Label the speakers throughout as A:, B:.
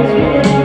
A: Thank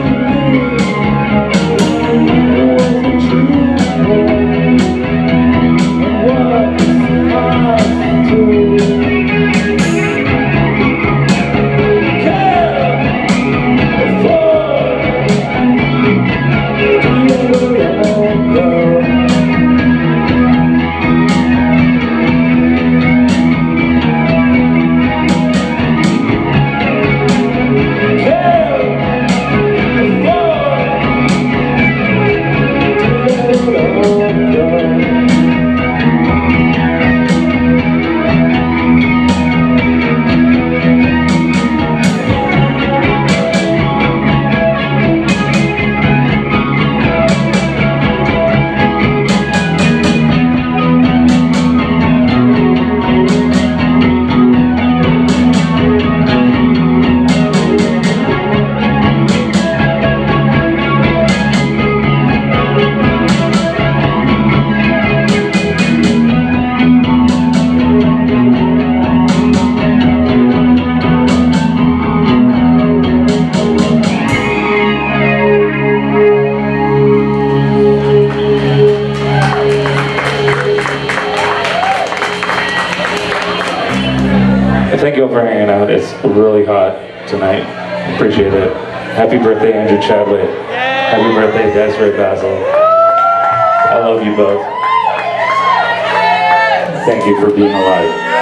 A: Appreciate it. Happy birthday, Andrew Chadwick. Happy birthday, Desiree Basil. I love you both. Thank you for being alive.